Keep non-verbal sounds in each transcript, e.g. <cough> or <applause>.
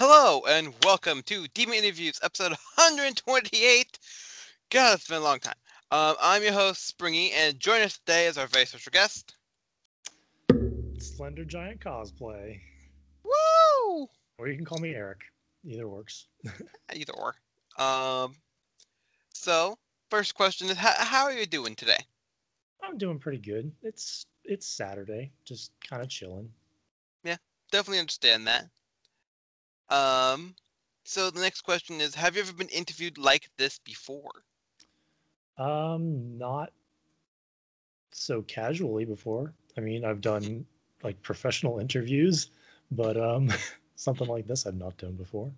Hello and welcome to Demon Interviews, episode 128. God, it's been a long time. Um, I'm your host, Springy, and joining us today is our very special guest. Slender Giant cosplay. Woo! Or you can call me Eric. Either works. <laughs> Either or. Um, so, first question is, how, how are you doing today? I'm doing pretty good. It's it's Saturday, just kind of chilling. Yeah, definitely understand that. Um, so the next question is, have you ever been interviewed like this before? Um, not so casually before. I mean, I've done like professional interviews, but um, <laughs> something like this I've not done before.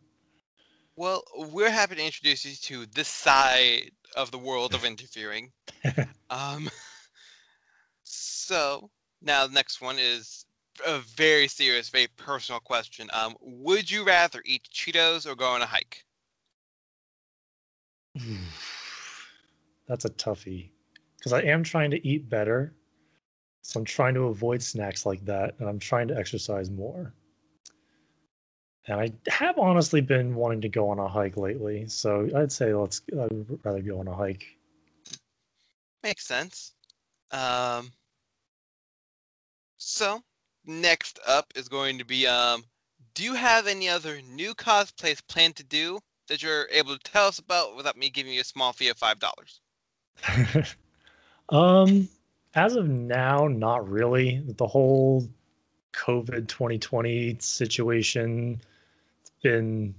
Well, we're happy to introduce you to this side of the world of interviewing. <laughs> Um, <laughs> so now the next one is a very serious, very personal question. Um, would you rather eat Cheetos or go on a hike? <sighs> That's a toughie because I am trying to eat better. So I'm trying to avoid snacks like that and I'm trying to exercise more. And I have honestly been wanting to go on a hike lately. So I'd say let's I'd rather go on a hike. Makes sense. Um, so next up is going to be um, do you have any other new cosplays planned to do that you're able to tell us about without me giving you a small fee of five dollars? <laughs> um as of now, not really. The whole COVID 2020 situation it's been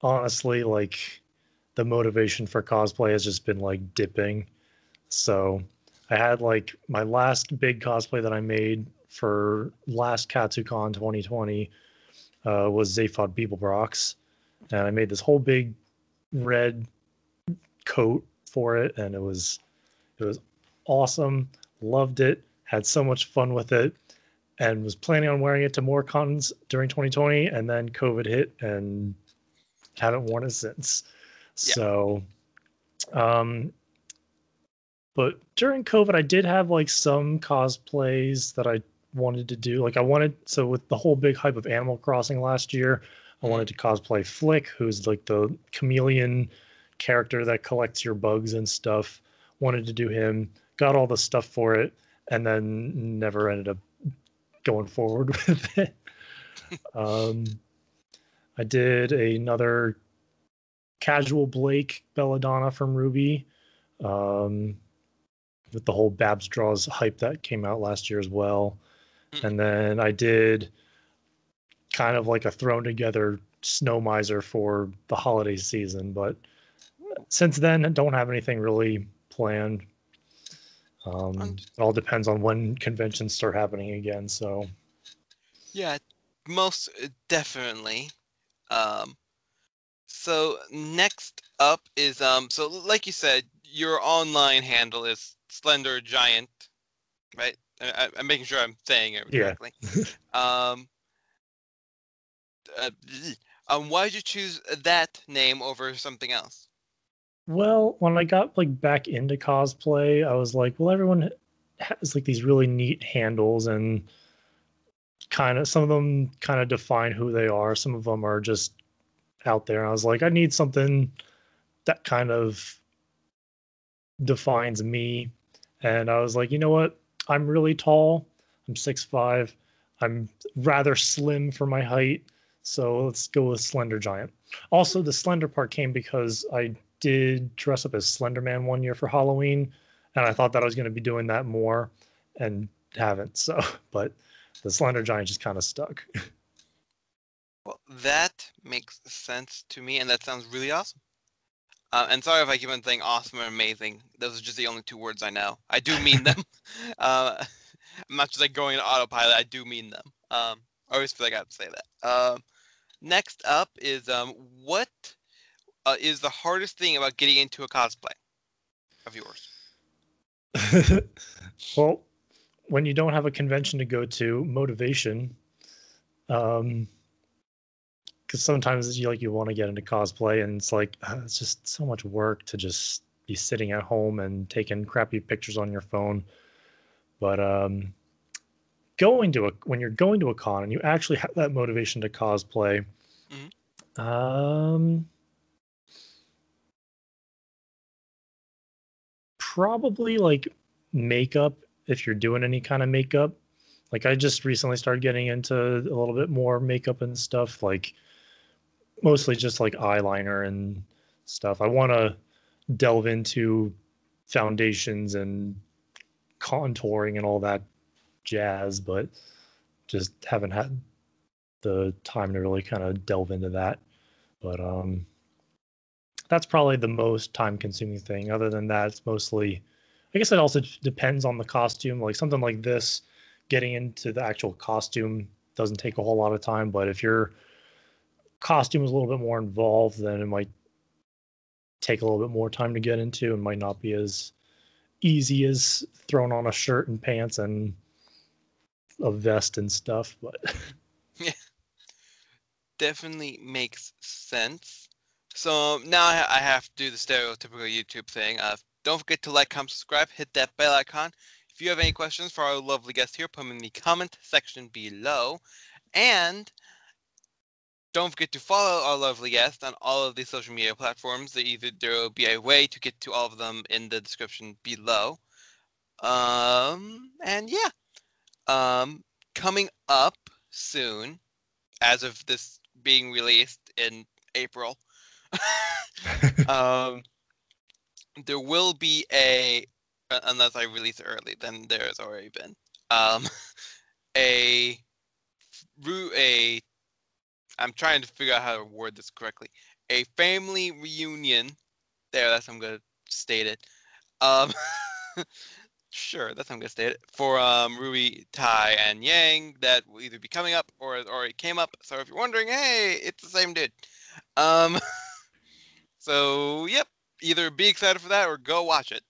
honestly like the motivation for cosplay has just been like dipping. So I had like my last big cosplay that I made for last KatsuCon 2020 uh, was Zaphod Beeblebrox. And I made this whole big red coat for it and it was it was awesome loved it had so much fun with it and was planning on wearing it to more cons during 2020 and then covid hit and haven't worn it since Yeah. so um but during covid i did have like some cosplays that i wanted to do like i wanted so with the whole big hype of animal crossing last year i wanted to cosplay flick who's like the chameleon character that collects your bugs and stuff wanted to do him got all the stuff for it and then never ended up going forward <laughs> with it um i did another casual blake belladonna from RWBY um with the whole babs draws hype that came out last year as well. And then i did kind of like a thrown together snow miser for the holiday season but since then I don't have anything really planned um, it all depends on when conventions start happening again so Yeah, most uh, definitely. Um, so next up is um, so like you said, your online handle is Slender Giant, right? I, I'm making sure I'm saying it correctly. Yeah. um, uh, um, why did you choose that name over something else? Well, when I got like back into cosplay, I was like, well, everyone has like these really neat handles and kind of some of them kind of define who they are. Some of them are just out there. And I was like, I need something that kind of defines me. And I was like, you know what? I'm really tall. I'm six five. I'm rather slim for my height. So let's go with Slender Giant. Also, the slender part came because I did dress up as Slender Man one year for Halloween, and I thought that I was going to be doing that more, and haven't. So, <laughs> but the Slender Giant just kind of stuck. <laughs> Well, that makes sense to me, and that sounds really awesome. Uh, and sorry if I keep on saying awesome and amazing. Those are just the only two words I know. I do mean them. <laughs> <laughs> uh, I'm not just like going to autopilot. I do mean them. Um, I always feel like I have to say that. Um, next up is um, what uh, is the hardest thing about getting into a cosplay of yours? <laughs> well, when you don't have a convention to go to, motivation. Um, because sometimes you like you want to get into cosplay, and it's like uh, it's just so much work to just be sitting at home and taking crappy pictures on your phone. But um, going to a when you're going to a con and you actually have that motivation to cosplay, Mhm. Um, probably like makeup if you're doing any kind of makeup. Like I just recently started getting into a little bit more makeup and stuff, like mostly just like eyeliner and stuff. I want to delve into foundations and contouring and all that jazz, but just haven't had the time to really kind of delve into that. But um that's probably the most time consuming thing. Other than that, it's mostly I guess it also depends on the costume. Like something like this, getting into the actual costume doesn't take a whole lot of time, but if your costume is a little bit more involved, then it might take a little bit more time to get into and might not be as easy as throwing on a shirt and pants and a vest and stuff. But <laughs> yeah, Definitely makes sense. So now I, have to do the stereotypical YouTube thing. Uh, don't forget to like, comment, subscribe, hit that bell icon. If you have any questions for our lovely guest here, put them in the comment section below. And don't forget to follow our lovely guest on all of the social media platforms. There either there will be a way to get to all of them in the description below. Um, and yeah, um, coming up soon, as of this being released in April, <laughs> um, there will be a uh, unless I release early, then there's already been um, <laughs> a a I'm trying to figure out how to word this correctly. A family reunion. There, that's how I'm gonna state it. Um, <laughs> sure, that's how I'm gonna state it for um Ruby, Tai, and Yang that will either be coming up or has already came up. So if you're wondering, hey, it's the same dude. Um, <laughs> so yep, either be excited for that or go watch it.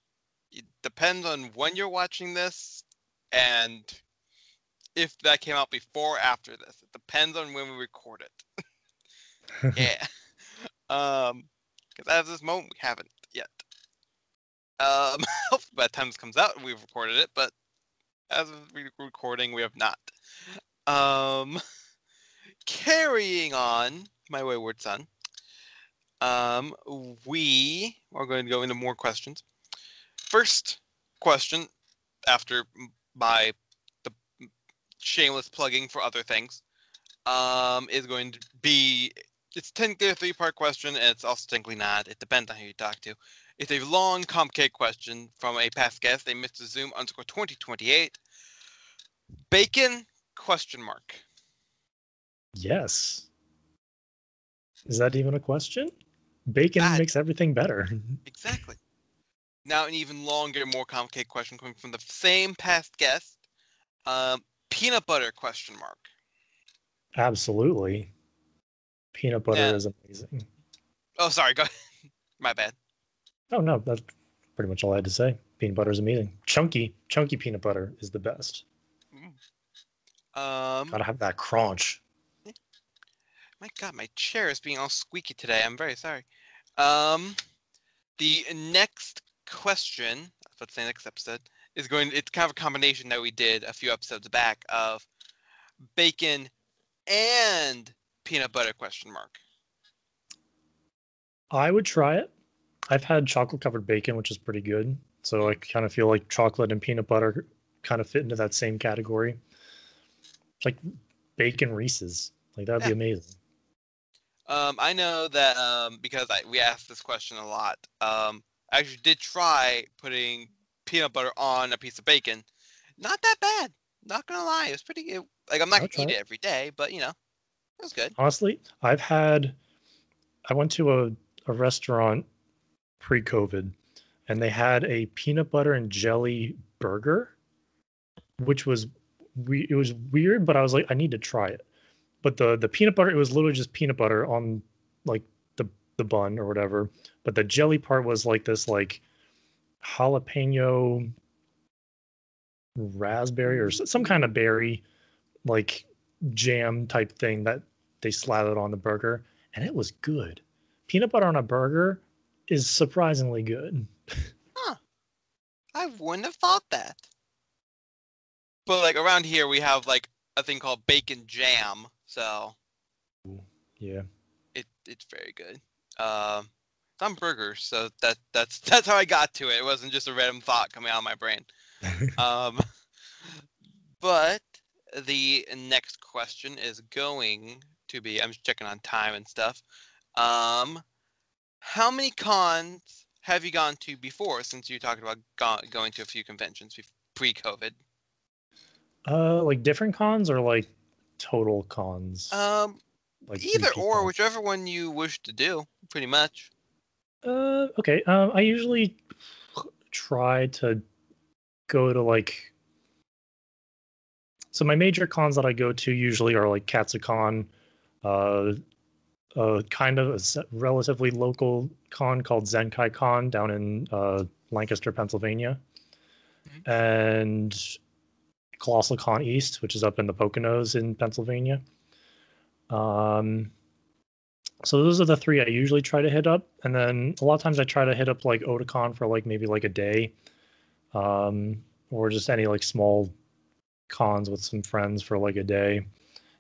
It depends on when you're watching this and if that came out before or after this. It depends on when we record it. <laughs> yeah. <laughs> Um, because as of this moment, we haven't yet. Um, <laughs> hopefully by the time this comes out, we've recorded it, but as of re- recording, we have not. Um, carrying on, my wayward son. Um, we are going to go into more questions. First question, after my shameless plugging for other things, um, is going to be it's technically a three part question, and it's also technically not. It depends on who you talk to. It's a long, complicated question from a past guest, a Mr. Zoom underscore 2028. Bacon question mark. yes. Is that even a question? Bacon That- makes everything better. <laughs> Exactly. Now, an even longer, more complicated question coming from the same past guest. Um, peanut butter question mark. Absolutely. Peanut butter Yeah. is amazing. Oh, sorry. Go. <laughs> My bad. Oh no, that's pretty much all I had to say. Peanut butter is amazing. Chunky, chunky peanut butter is the best. Um, Gotta have that crunch. my God, my chair is being all squeaky today. I'm very sorry. Um, the next question, I was about to say next episode, is going. It's kind of a combination that we did a few episodes back of bacon and peanut butter question mark. I would try it. I've had chocolate covered bacon, which is pretty good. So I kind of feel like chocolate and peanut butter kind of fit into that same category. Like bacon Reese's. Like that'd Yeah. be amazing. Um, I know that um, because I, we asked this question a lot. Um, I actually did try putting peanut butter on a piece of bacon. Not that bad. Not gonna lie, it was pretty. It, like I'm not gonna eat it every day, but you know, it was good. Honestly, I've had I went to a, a restaurant pre-COVID and they had a peanut butter and jelly burger, which was we it was weird, but I was like, I need to try it. But the the peanut butter, it was literally just peanut butter on like the the bun or whatever. But the jelly part was like this like jalapeno raspberry or some kind of berry like jam type thing that they slathered on the burger and it was good. Peanut butter on a burger is surprisingly good. <laughs> Huh. I wouldn't have thought that. But like around here, we have like a thing called bacon jam. So Yeah. It it's very good. Um, it's on burgers, so that that's <laughs> that's how I got to it. It wasn't just a random thought coming out of my brain. <laughs> Um, but the next question is going to be. I'm just checking on time and stuff. Um, how many cons have you gone to before? Since you talked about go- going to a few conventions pre-COVID. uh, like different cons or like total cons? Um, like either or, whichever one you wish to do. Pretty much. Uh, okay. Um, I usually try to go to like. So my major cons that I go to usually are like Katsucon, uh, a kind of a relatively local con called Zenkaikon down in uh, Lancaster, Pennsylvania, and Colossal Con East, which is up in the Poconos in Pennsylvania. Um, so those are the three I usually try to hit up, and then a lot of times I try to hit up like Otakon for like maybe like a day, um, or just any like small cons with some friends for like a day.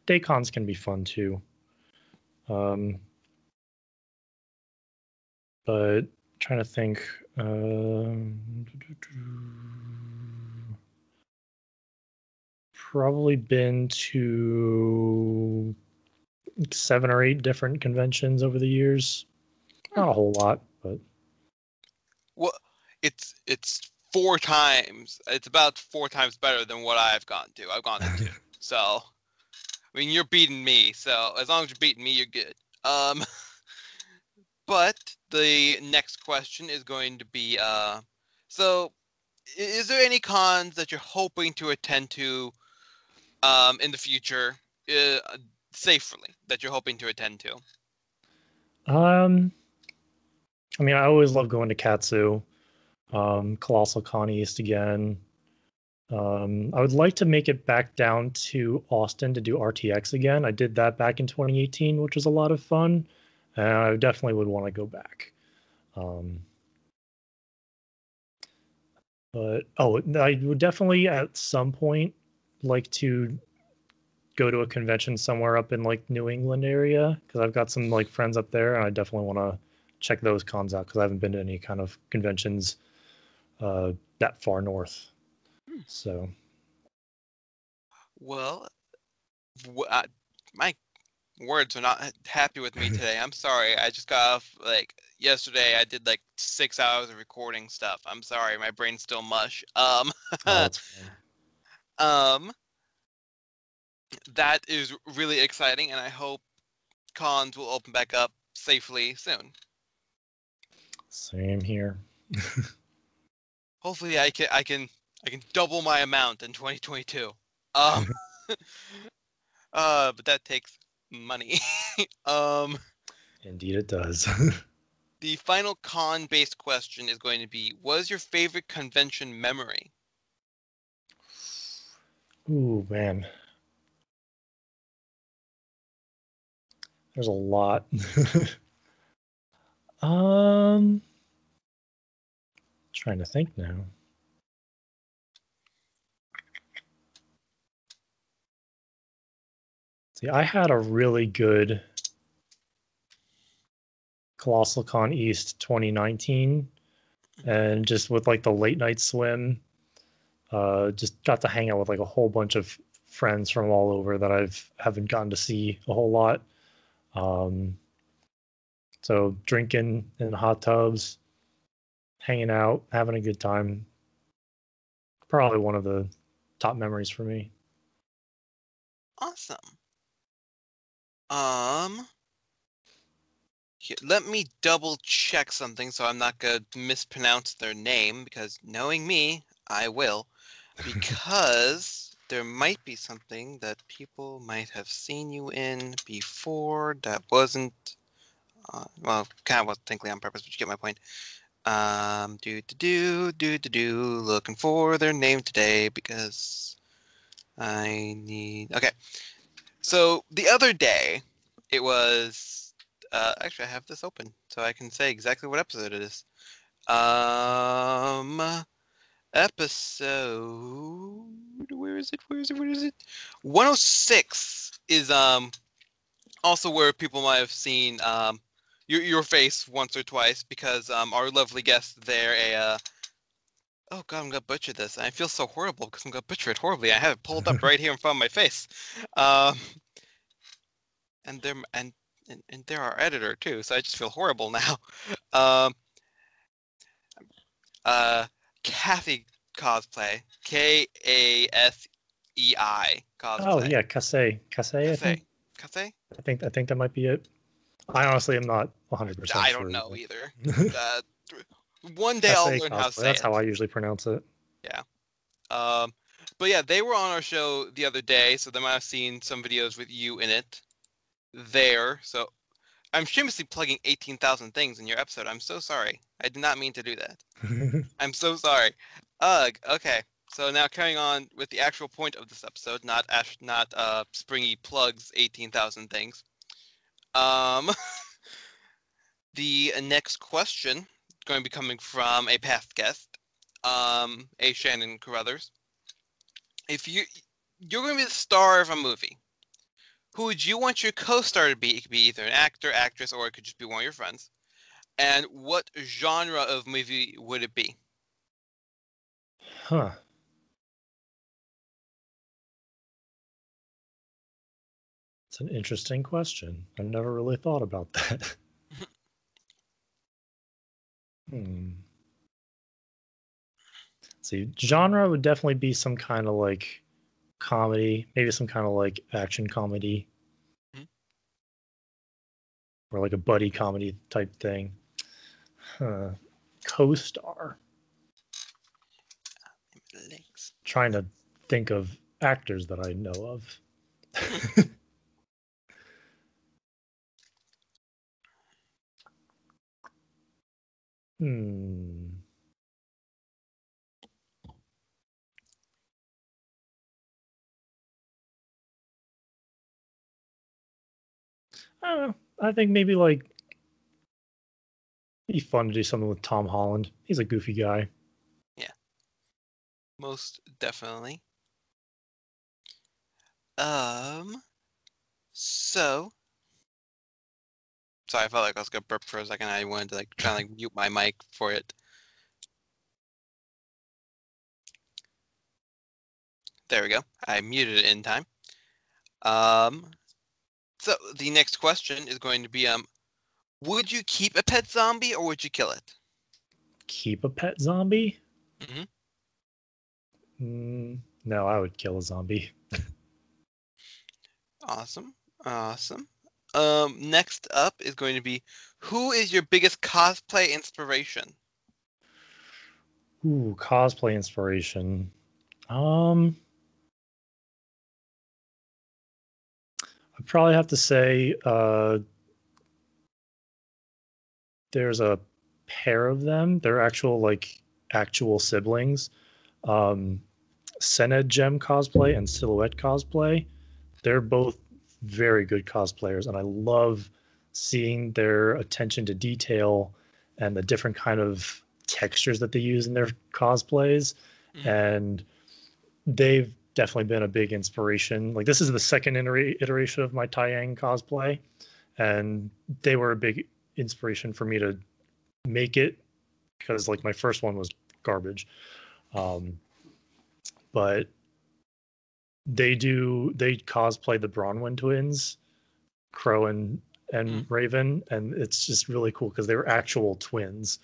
Day cons can be fun too. Um, but trying to think. Um, probably been to seven or eight different conventions over the years. Not a whole lot, but Well, it's it's four times. It's about four times better than what I've gone to. I've gone to two. <laughs> So, I mean, you're beating me. So as long as you're beating me, you're good. Um, <laughs> but the next question is going to be, uh, so is there any cons that you're hoping to attend to, um, in the future, uh, safely that you're hoping to attend to? um, I mean, I always love going to Katsu, um, Colossal Con East again. Um, I would like to make it back down to Austin to do RTX again. I did that back in 2018, which was a lot of fun, and I definitely would want to go back. Um, but oh, I would definitely at some point like to go to a convention somewhere up in like New England area because I've got some like friends up there, and I definitely want to check those cons out because I haven't been to any kind of conventions uh, that far north. Hmm. So Well, w- I- my words are not happy with me <laughs> today. I'm sorry. I just got off like yesterday. I did like six hours of recording stuff. I'm sorry. My brain's still mush. Um, oh, <laughs> um, that is really exciting, and I hope cons will open back up safely soon. same here. <laughs> Hopefully, I can I can I can double my amount in 2022. Um, <laughs> <laughs> uh, but that takes money. um. Indeed, it does. The final con based question is going to be What is your favorite convention memory? Ooh, man. There's a lot. <laughs> um trying to think now. See, I had a really good Colossal Con East 2019 and just with like the late night swim uh just got to hang out with like a whole bunch of friends from all over that I've haven't gotten to see a whole lot. Um, so drinking in hot tubs, hanging out, having a good time. Probably one of the top memories for me. Awesome. Um, here, let me double check something so I'm not going to mispronounce their name because knowing me, I will. <laughs> Because there might be something that people might have seen you in before that wasn't, uh, well, kind of was technically on purpose, but you get my point. Um, do do do do do do. Looking for their name today because I need. Okay, so the other day, it was. Uh, actually, I have this open so I can say exactly what episode it is. Um, episode. Where is it? Where is it? Where is it? 106 is um also where people might have seen um, your your face once or twice because um, our lovely guest there, a uh, oh god, I'm gonna butcher this. I feel so horrible because I'm gonna butcher it horribly. I have it pulled up right here in front of my face, um, and they're and, and and they're our editor too, so I just feel horrible now. <laughs> Um, uh, Kathy cosplay, K A S E I cosplay. Oh yeah, Kase, Kase. I think. I think I think that might be it. I honestly am not 100. percent I don't know but- either. <laughs> Uh, one day I'll Kase learn how to say That's it. how I usually pronounce it. Yeah. Um, but yeah, they were on our show the other day, so they might have seen some videos with you in it there. So I'm shamelessly plugging 18,000 things in your episode. I'm so sorry. I did not mean to do that. <laughs> I'm so sorry. Ugh. Okay. So now carrying on with the actual point of this episode, not Ash, not uh, Springy plugs 18,000 things. Um, <laughs> the next question going to be coming from a past guest, um, a Shannon Carruthers. If you you're going to be the star of a movie, who would you want your co-star to be? It could be either an actor, actress, or it could just be one of your friends. And what genre of movie would it be? Huh. It's an interesting question. I've never really thought about that. <laughs> hmm. See, genre would definitely be some kind of like comedy, maybe some kind of like action comedy, Mhm. or like a buddy comedy type thing. Huh. Co-star. Trying to think of actors that I know of. <laughs> hmm. I don't know. I think maybe like be fun to do something with Tom Holland. He's a goofy guy. Most definitely. Um. So. Sorry, I felt like I was gonna burp for a second. I wanted to like try and like mute my mic for it. There we go. I muted it in time. Um. So the next question is going to be um, would you keep a pet zombie or would you kill it? Keep a pet zombie? Mhm. Mm, no, I would kill a zombie. Awesome. Awesome. Um, next up is going to be who is your biggest cosplay inspiration? Ooh, cosplay inspiration. Um, I'd probably have to say uh, there's a pair of them. They're actual like actual siblings. Um, Sened Gem cosplay and Silhouette cosplay. They're both very good cosplayers, and I love seeing their attention to detail and the different kind of textures that they use in their cosplays Mhm. and they've definitely been a big inspiration like this is the second itera- iteration of my Taiyang cosplay and they were a big inspiration for me to make it because like my first one was garbage um but they do they cosplay the Bronwyn twins crow and and raven and it's just really cool because they were actual twins.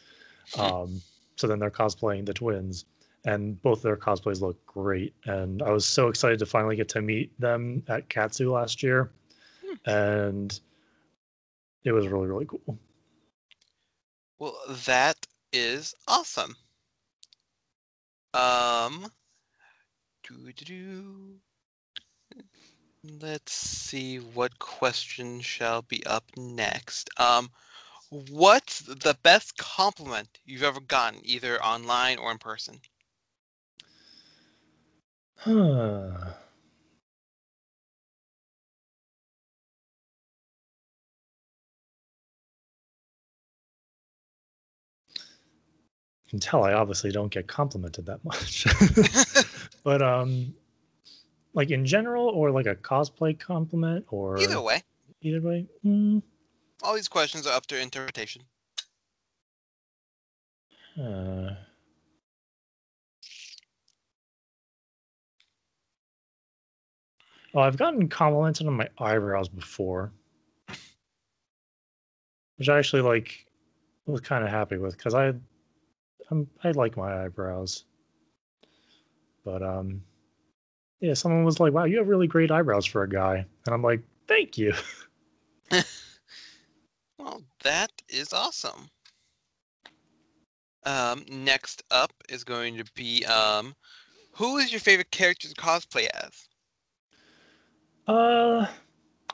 Um so then they're cosplaying the twins and both their cosplays look great and i was so excited to finally get to meet them at katsu last year and it was really really cool. Well, that is awesome. Um, doo-doo-doo. let's see what question shall be up next. Um, what's the best compliment you've ever gotten, either online or in person? Huh. <sighs> You can tell I obviously don't get complimented that much. <laughs> <laughs> but um like in general or like a cosplay compliment or Either way. either way. Mm, All these questions are up to interpretation. uh, oh, I've gotten complimented on my eyebrows before, which I actually like was kind of happy with because I, I'm, I like my eyebrows. But um, yeah, someone was like, "Wow, you have really great eyebrows for a guy," and I'm like, "Thank you." <laughs> Well, that is awesome. Um, next up is going to be um, who is your favorite character to cosplay as? Uh,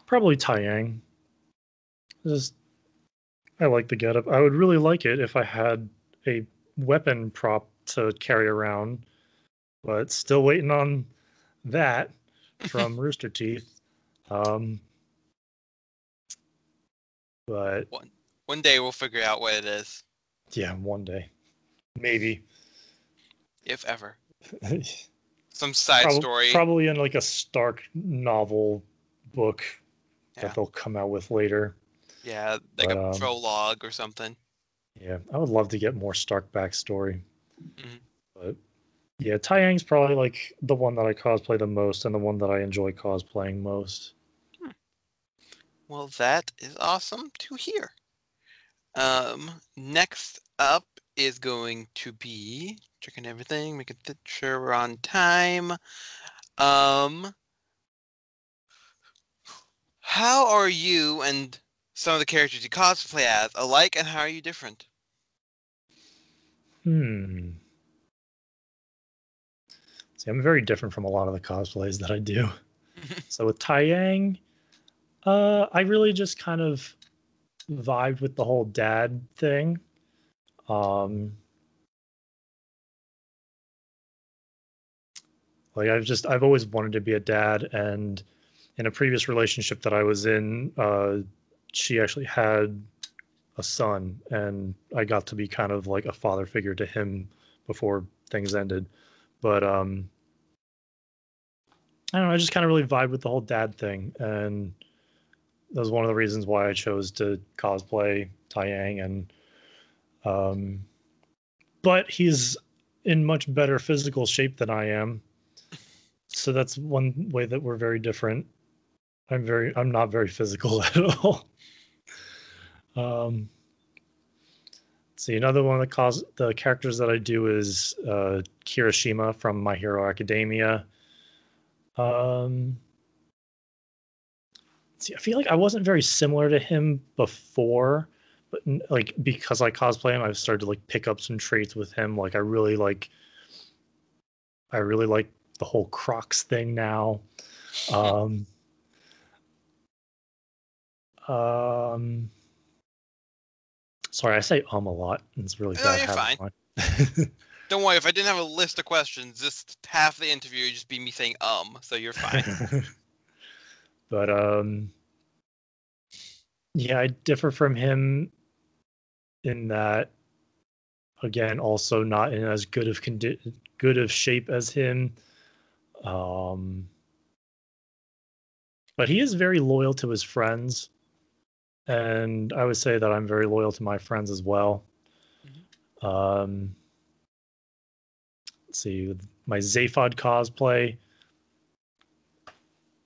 probably Taiyang. Just, I like the getup. I would really like it if I had a weapon prop to carry around, but still waiting on that from <laughs> Rooster Teeth. Um, but One day we'll figure out what it is, yeah, one day, maybe. if ever. <laughs> Some side Prob- story. Probably in like a STRQ novel book Yeah. that they'll come out with later. yeah, like but, a um, prologue or something. Yeah, I would love to get more STRQ backstory. Mhm. But yeah, Taiyang's probably like the one that I cosplay the most and the one that I enjoy cosplaying most. Well, that is awesome to hear. Um, next up is going to be checking everything, making sure we're on time. Um, how are you and some of the characters you cosplay as alike, and how are you different? Hmm. See, I'm very different from a lot of the cosplays that I do. <laughs> so with Taiyang, uh, I really just kind of vibed with the whole dad thing. Um, like I've just I've always wanted to be a dad, and in a previous relationship that I was in, uh, she actually had a son, and I got to be kind of like a father figure to him before things ended. But um, I don't know. I just kind of really vibe with the whole dad thing, and that was one of the reasons why I chose to cosplay Taiyang. And um, but he's in much better physical shape than I am, so that's one way that we're very different. I'm very, I'm not very physical <laughs> at all. Um, see, another one of the cause the characters that I do is uh, Kirishima from My Hero Academia. Um, see, I feel like I wasn't very similar to him before, but like because I cosplay him, I've started to like pick up some traits with him. Like I really like, I really like the whole Crocs thing now. Um, um, sorry, I say um a lot. It's really No, bad. you're fine. <laughs> Don't worry, if I didn't have a list of questions, just half the interview would just be me saying um, so you're fine. <laughs> but um yeah i differ from him in that again also not in as good of condi- good of shape as him. Um but he is very loyal to his friends and i would say that i'm very loyal to my friends as well. Um let's see my zaphod cosplay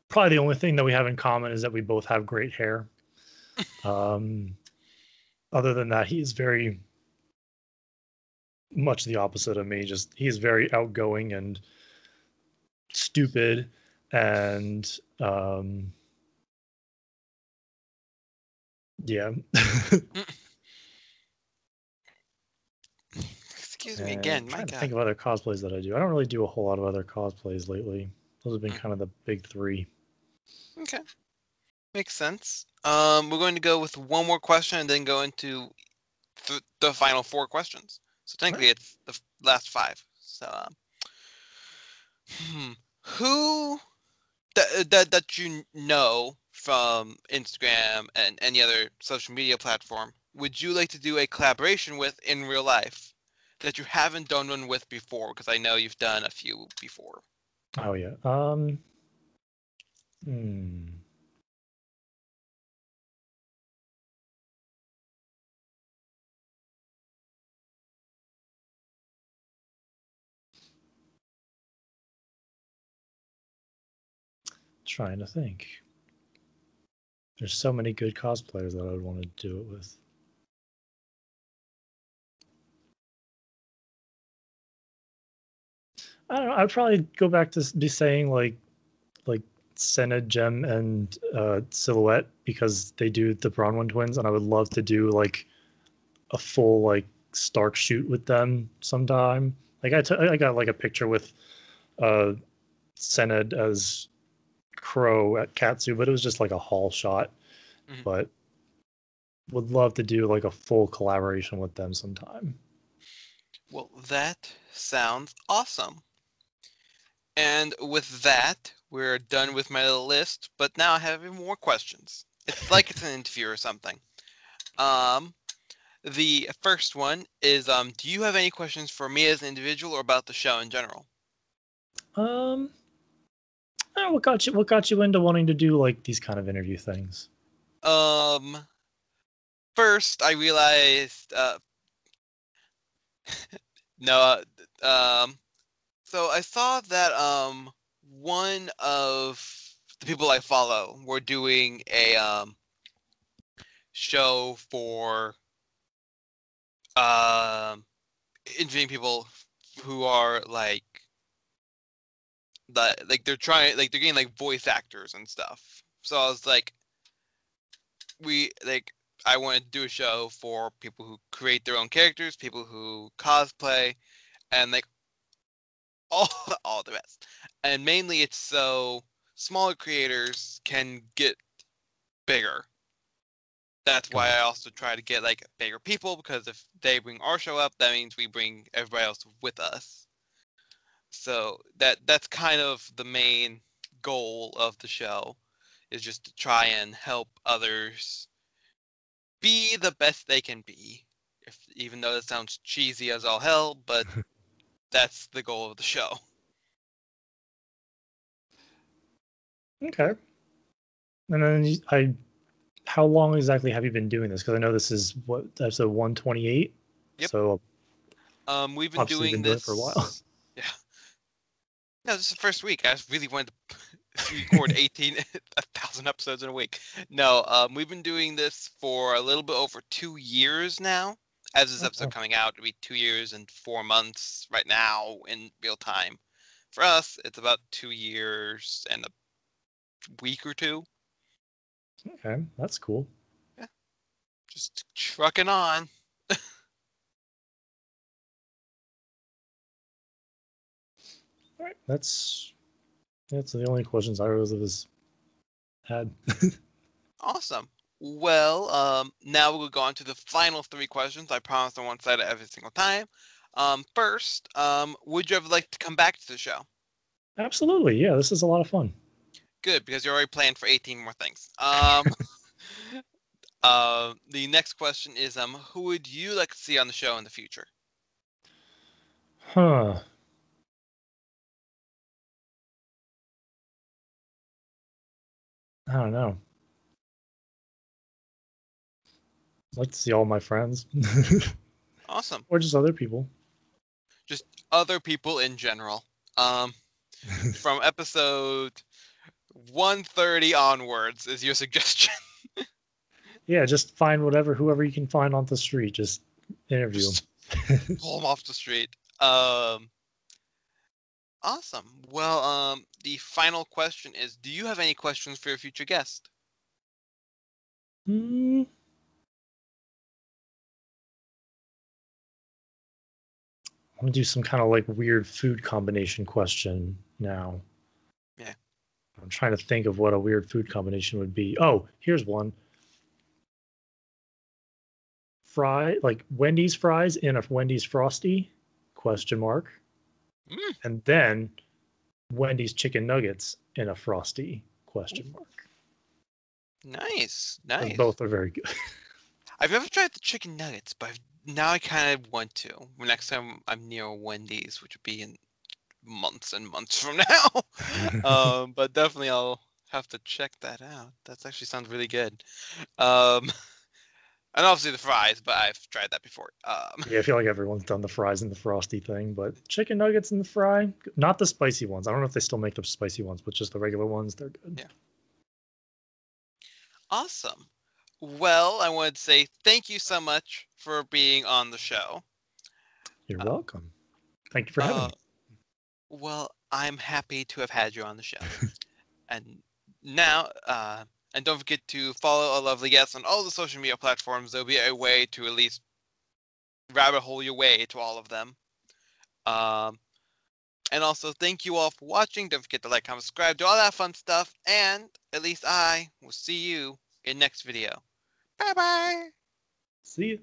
probably the only thing that we have in common is that we both have great hair. <laughs> um, other than that, he's very much the opposite of me. Just he's very outgoing and stupid, and um, yeah. <laughs> Excuse me And again, I'm trying to think of other cosplays that I do. I don't really do a whole lot of other cosplays lately. Those have been Mm. kind of the big three. Okay. Makes sense. Um, we're going to go with one more question and then go into th- the final four questions. So technically, it's the last five. So, um, hmm, who that that that you know from Instagram and any other social media platform would you like to do a collaboration with in real life that you haven't done one with before? Because I know you've done a few before. Oh yeah. Um. Hmm. Trying to think. There's so many good cosplayers that I would want to do it with. I don't know. I'd probably go back to be saying like, like Senna, Gem, and uh, Silhouette because they do the Branwen twins, and I would love to do like a full like STRQ shoot with them sometime. Like I, t- I got like a picture with uh, Senna as Qrow at Katsu, but it was just like a hall shot. Mhm. But would love to do like a full collaboration with them sometime. Well, that sounds awesome. And with that, we're done with my little list, but now I have even more questions. It's like it's an interview or something. Um, the first one is um, do you have any questions for me as an individual or about the show in general? Um, uh, what got you? What got you into wanting to do like these kind of interview things? Um, first I realized, uh, <laughs> no, uh, um, so I saw that um one of the people I follow were doing a um show for um interviewing people who are like the like they're trying like they're getting like voice actors and stuff. So I was like we like I wanted to do a show for people who create their own characters, people who cosplay, and like <laughs> all all the best. And mainly it's so smaller creators can get bigger. That's why I also try to get like bigger people because if they bring our show up, that means we bring everybody else with us. So that that's kind of the main goal of the show is just to try and help others be the best they can be. If even though it sounds cheesy as all hell, but <laughs> that's the goal of the show. Okay. And then I, how long exactly have you been doing this? Because I know this is what episode one twenty eight. Yep. So Um, we've been doing been this it for a while. <laughs> Yeah. No, this is the first week. I just really wanted to <laughs> record 18, <laughs> a thousand episodes in a week. No, um, we've been doing this for a little bit over two years now. As this episode coming out, it'll be two years and four months right now in real time. For us, it's about two years and a week or two. Okay, that's cool. Yeah, just trucking on. <laughs> All right, that's that's the only questions I was was had. <laughs> Awesome. Well, um, now we'll go on to the final three questions. I promise on one side every single time. Um, first, um, would you ever like to come back to the show? Absolutely, yeah. This is a lot of fun. Good, because you're already planned for 18 more things. Um, <laughs> uh, the next question is, um, who would you like to see on the show in the future? Huh. I don't know. I'd like to see all my friends <laughs> Awesome. or just other people. Just other people in general. Um, <laughs> from episode 130 onwards is your suggestion. <laughs> yeah, just find whatever, whoever you can find on the street. Just interview Just them. pull them off the street. Um, awesome. Well, um, the final question is: Do you have any questions for your future guest? Hmm. I'm gonna do some kind of like weird food combination question now. Yeah. I'm trying to think of what a weird food combination would be. Oh, here's one. Fry like Wendy's fries in a Wendy's frosty? Question mark. Mm. And then Wendy's chicken nuggets in a frosty? Question mark. Nice, And nice. Both are very good. <laughs> I've never tried the chicken nuggets, but I've, now I kind of want to. Next time I'm near Wendy's, which would be in months and months from <laughs> now. <laughs> um, but definitely I'll have to check that out. That actually sounds really good. Um, <laughs> And obviously the fries, but I've tried that before. Um, Yeah, I feel like everyone's done the fries and the frosty thing, but chicken nuggets in the fry, not the spicy ones. I don't know if they still make the spicy ones, but just the regular ones, they're good. Yeah. awesome. Well, I wanted to say thank you so much for being on the show. You're Uh, welcome. Thank you for having Uh, me. Well, I'm happy to have had you on the show. <laughs> and now, uh, and don't forget to follow a lovely guest on all the social media platforms. There'll be a way to at least rabbit hole your way to all of them. Um, and also, thank you all for watching. Don't forget to like, comment, subscribe, do all that fun stuff. And at least I will see you in next video. Bye bye. See you.